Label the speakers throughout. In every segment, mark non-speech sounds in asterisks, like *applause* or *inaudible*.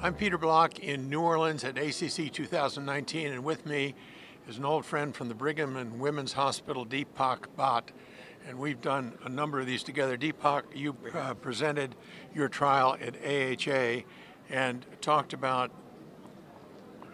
Speaker 1: I'm Peter Block in New Orleans at ACC 2019, and with me is an old friend from the Brigham and Women's Hospital, Deepak Bhatt. And we've done a number of these together. Deepak, you uh, presented your trial at AHA and talked about,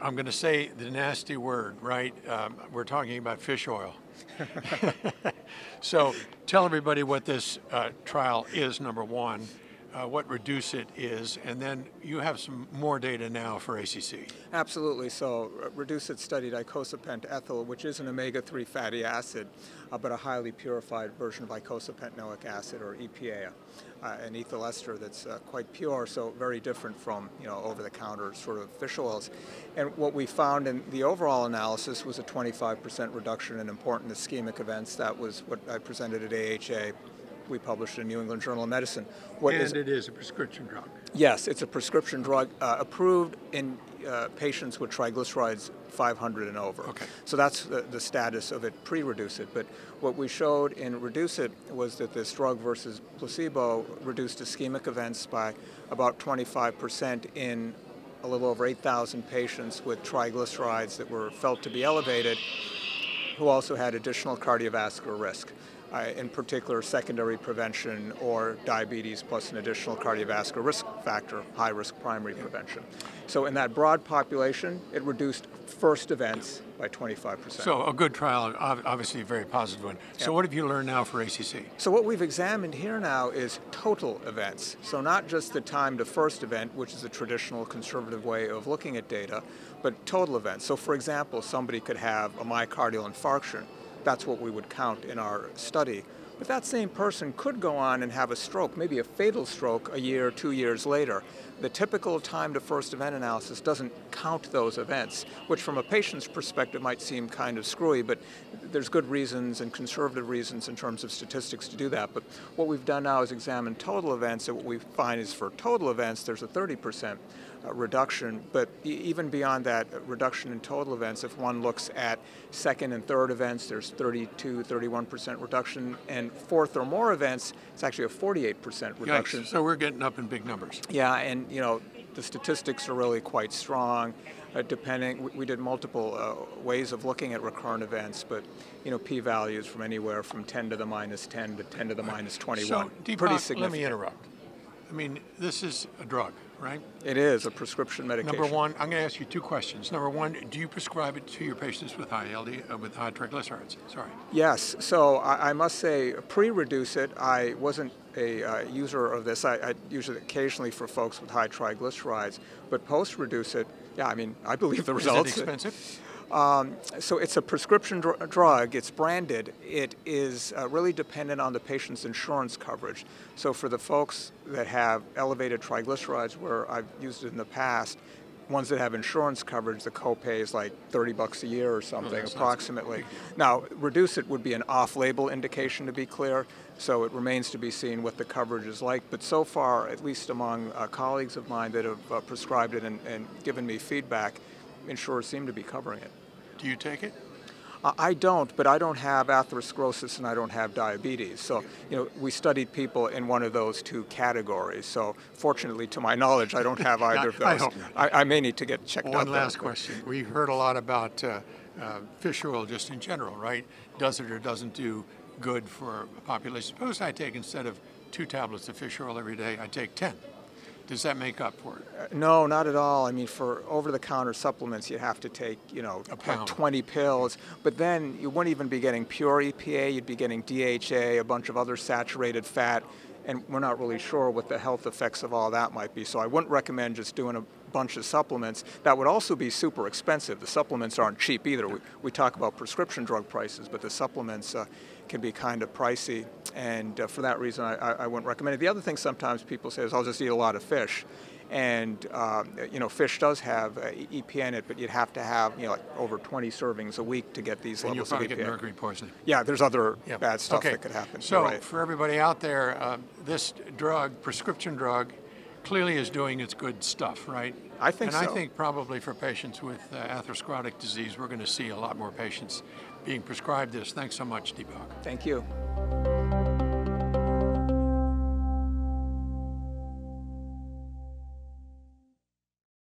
Speaker 1: I'm going to say the nasty word, right? Um, we're talking about fish oil. *laughs* *laughs* so tell everybody what this uh, trial is, number one uh, what REDUCE-IT is, and then you have some more data now for ACC.
Speaker 2: Absolutely. So uh, REDUCE-IT studied icosapent ethyl, which is an omega-3 fatty acid, uh, but a highly purified version of eicosapentaenoic acid, or EPA, uh, an ethyl ester that's uh, quite pure, so very different from you know over-the-counter sort of fish oils. And what we found in the overall analysis was a 25% reduction in important ischemic events. That was what I presented at AHA we published in New England Journal of Medicine.
Speaker 1: What and is, it is a prescription drug.
Speaker 2: Yes, it's a prescription drug uh, approved in uh, patients with triglycerides 500 and over.
Speaker 1: Okay.
Speaker 2: So that's the, the status of it pre-REDUCE-IT. But what we showed in REDUCE-IT was that this drug versus placebo reduced ischemic events by about 25% in a little over 8,000 patients with triglycerides that were felt to be elevated who also had additional cardiovascular risk uh, in particular secondary prevention or diabetes plus an additional cardiovascular risk factor, high risk primary prevention. So in that broad population, it reduced first events by 25%.
Speaker 1: So a good trial, obviously a very positive one. So what have you learned now for ACC?
Speaker 2: So what we've examined here now is total events. So not just the time to first event, which is a traditional conservative way of looking at data, but total events. So for example, somebody could have a myocardial infarction that's what we would count in our study. But that same person could go on and have a stroke, maybe a fatal stroke, a year, two years later. The typical time to first event analysis doesn't count those events, which from a patient's perspective might seem kind of screwy, but there's good reasons and conservative reasons in terms of statistics to do that. But what we've done now is examine total events, and what we find is for total events, there's a 30% uh, reduction. But even beyond that reduction in total events, if one looks at second and third events, there's 32, 31% reduction. And fourth or more events, it's actually a 48% reduction.
Speaker 1: Yikes. So we're getting up in big numbers.
Speaker 2: Yeah, and you know, the statistics are really quite strong. Uh, depending, we, we, did multiple uh, ways of looking at recurrent events, but you know, p-values from anywhere from 10 to the minus 10 to 10 to the minus 21.
Speaker 1: So, Deepak, Pretty significant. let me interrupt. I mean, this is a drug right?
Speaker 2: It is a prescription medication.
Speaker 1: Number one, I'm going to ask you two questions. Number one, do you prescribe it to your patients with high LD uh, with high triglycerides? Sorry.
Speaker 2: Yes. So I, I must say, pre-REDUCE-IT, I wasn't a uh, user of this. I, I, use it occasionally for folks with high triglycerides, but post-REDUCE-IT, yeah, I mean, I believe the results.
Speaker 1: Is it expensive?
Speaker 2: Um, so it's a prescription dr drug, it's branded, it is uh, really dependent on the patient's insurance coverage. So for the folks that have elevated triglycerides where I've used it in the past, ones that have insurance coverage, the copay is like 30 bucks a year or something, oh, approximately. Now, REDUCE-IT would be an off-label indication to be clear, so it remains to be seen what the coverage is like. But so far, at least among uh, colleagues of mine that have uh, prescribed it and, and given me feedback, insurers seem to be covering it.
Speaker 1: Do you take it?
Speaker 2: Uh, I don't, but I don't have atherosclerosis and I don't have diabetes. So, you know, we studied people in one of those two categories. So, fortunately, to my knowledge, I don't have *laughs* either of those. I,
Speaker 1: hope
Speaker 2: I, I, may need to get checked
Speaker 1: One
Speaker 2: out.
Speaker 1: One last question. We heard a lot about uh, uh, fish oil just in general, right? Does it or doesn't do good for a population? Suppose I take instead of two tablets of fish oil every day, I take 10 does that make up for it? Uh,
Speaker 2: no, not at all. I mean, for over-the-counter supplements, you'd have to take, you know, 20 pills. But then you wouldn't even be getting pure EPA. You'd be getting DHA, a bunch of other saturated fat, and we're not really sure what the health effects of all that might be. So I wouldn't recommend just doing a bunch of supplements. That would also be super expensive. The supplements aren't cheap either. We, we talk about prescription drug prices, but the supplements uh, can be kind of pricey. And uh, for that reason, I, I, wouldn't recommend it. The other thing sometimes people say is, I'll just eat a lot of fish. And, uh, you know, fish does have uh, EPA in it, but you'd have to have, you know, like over 20 servings a week to get these
Speaker 1: and
Speaker 2: levels
Speaker 1: of
Speaker 2: EPA.
Speaker 1: get mercury poisoning.
Speaker 2: Yeah, there's other bad stuff
Speaker 1: okay.
Speaker 2: that could happen.
Speaker 1: So
Speaker 2: right.
Speaker 1: for everybody out there, uh, this drug, prescription drug, clearly is doing its good stuff, right?
Speaker 2: I think
Speaker 1: and
Speaker 2: so.
Speaker 1: And I think probably for patients with uh, atherosclerotic disease, we're going to see a lot more patients being prescribed this. Thanks so much, Deepak.
Speaker 2: Thank you.